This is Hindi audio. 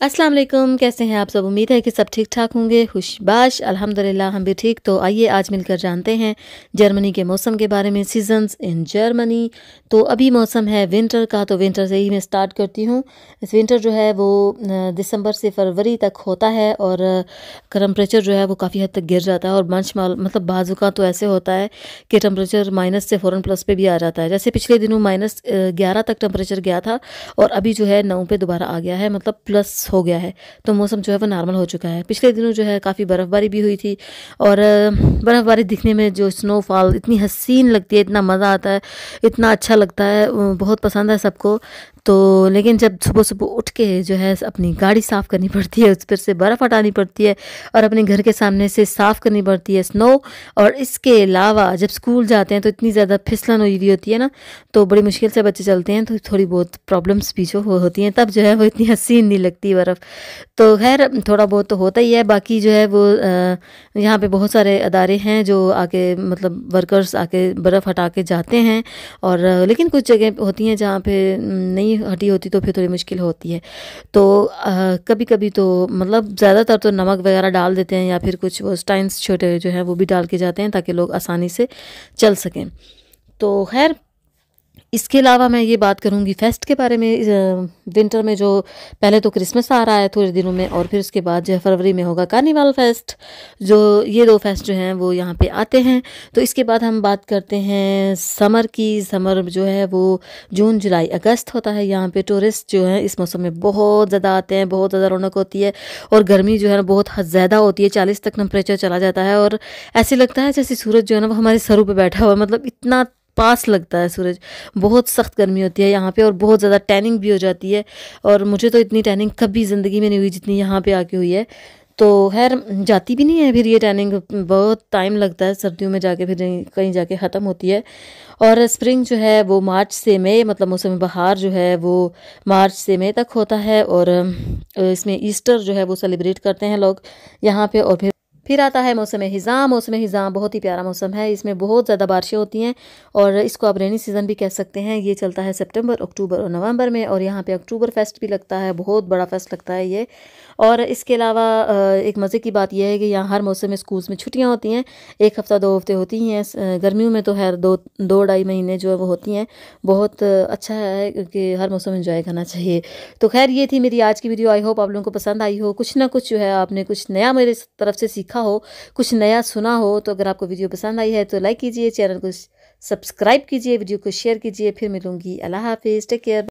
अस्सलाम वालेकुम, कैसे हैं आप सब? उम्मीद है कि सब ठीक ठाक होंगे। खुशबाश, अल्हम्दुलिल्लाह, हम भी ठीक तो आइए आज मिलकर जानते हैं जर्मनी के मौसम के बारे में सीजन्स इन जर्मनी तो अभी मौसम है विंटर का तो विंटर से ही मैं स्टार्ट करती हूँ। इस विंटर जो है वो दिसंबर से फरवरी तक होता है और टम्परेचर जो है वो काफ़ी हद तक गिर जाता है और मंच मतलब बाजू का तो ऐसे होता है कि टम्परेचर माइनस से फ़ौरन प्लस पर भी आ जाता है। जैसे पिछले दिनों माइनस ग्यारह तक टम्परेचर गया था और अभी जो है नौ पे दोबारा आ गया है मतलब प्लस हो गया है। तो मौसम जो है वो नॉर्मल हो चुका है। पिछले दिनों जो है काफ़ी बर्फ़बारी भी हुई थी और बर्फ़बारी दिखने में जो स्नोफॉल इतनी हसीन लगती है, इतना मज़ा आता है, इतना अच्छा लगता है बहुत पसंद है सबको। तो लेकिन जब सुबह सुबह उठ के जो है अपनी गाड़ी साफ़ करनी पड़ती है, उस पर से बर्फ़ हटानी पड़ती है और अपने घर के सामने से साफ़ करनी पड़ती है स्नो और इसके अलावा जब स्कूल जाते हैं तो इतनी ज़्यादा फिसलन हुई हुई होती है ना तो बड़ी मुश्किल से बच्चे चलते हैं तो थोड़ी बहुत प्रॉब्लम्स भी जो हो, होती हैं, तब जो है वो इतनी हसीन नहीं लगती बर्फ़। तो खैर, थोड़ा बहुत तो होता ही है, बाकी जो है वो यहाँ पर बहुत सारे अदारे हैं जो आके मतलब वर्कर्स आके बर्फ़ हटा के जाते हैं और लेकिन कुछ जगह होती हैं जहाँ पर नहीं नहीं हटी होती तो फिर थोड़ी मुश्किल होती है। तो आ, कभी कभी तो मतलब ज़्यादातर तो नमक वगैरह डाल देते हैं या फिर कुछ वो स्टाइन्स छोटे जो हैं वो भी डाल के जाते हैं ताकि लोग आसानी से चल सकें। तो खैर इसके अलावा मैं ये बात करूँगी फेस्ट के बारे में विंटर में जो पहले तो क्रिसमस आ रहा है थोड़े दिनों में, और फिर उसके बाद जो है फरवरी में होगा कार्निवाल फेस्ट, जो ये दो फेस्ट जो हैं वो यहाँ पे आते हैं। तो इसके बाद हम बात करते हैं समर की, समर जो है वो जून, जुलाई, अगस्त होता है। यहाँ पे टूरिस्ट जो है इस मौसम में बहुत ज़्यादा आते हैं, बहुत ज़्यादा रौनक होती है, और गर्मी जो है ना बहुत ज़्यादा होती है, चालीस तक टेम्परेचर चला जाता है, और ऐसे लगता है जैसे सूरज जो है ना वो हमारे सरों पर बैठा हुआ मतलब इतना पास लगता है सूरज। बहुत सख्त गर्मी होती है यहाँ पे और बहुत ज़्यादा टैनिंग भी हो जाती है। और मुझे तो इतनी टैनिंग कभी ज़िंदगी में नहीं हुई जितनी यहाँ पे आके हुई है। तो खैर, जाती भी नहीं है फिर ये टैनिंग बहुत टाइम लगता है, सर्दियों में जाके फिर कहीं जाके ख़त्म होती है। और स्प्रिंग जो है वो मार्च से मई मतलब मौसम बहार जो है वो मार्च से मई तक होता है। और इसमें ईस्टर जो है वो सेलिब्रेट करते हैं लोग यहाँ पे और फिर फिर आता है मौसम हिज़ाम। मौसम हिज़ाम बहुत ही प्यारा मौसम है। इसमें बहुत ज़्यादा बारिशें होती हैं और इसको आप रेनी सीज़न भी कह सकते हैं। ये चलता है सितंबर, अक्टूबर और नवंबर में और यहाँ पे अक्टूबर फेस्ट भी लगता है। बहुत बड़ा फेस्ट लगता है ये। और इसके अलावा एक मज़े की बात यह है कि यहाँ हर मौसम में स्कूल्स में छुट्टियाँ होती हैं। एक हफ़्ता दो हफ़्ते होती हैं गर्मियों में तो खैर दो दो ढाई महीने जो है वो होती हैं। बहुत अच्छा है कि हर मौसम इन्जॉय करना चाहिए। तो खैर ये थी मेरी आज की वीडियो। आई होप आप लोगों को पसंद आई हो। कुछ ना कुछ जो है आपने कुछ नया मेरे तरफ़ से सीखा हो, कुछ नया सुना हो तो अगर आपको वीडियो पसंद आई है तो लाइक कीजिए, चैनल को सब्सक्राइब कीजिए, वीडियो को शेयर कीजिए, फिर मिलूँगी। अल्लाह हाफिज़ टेक केयर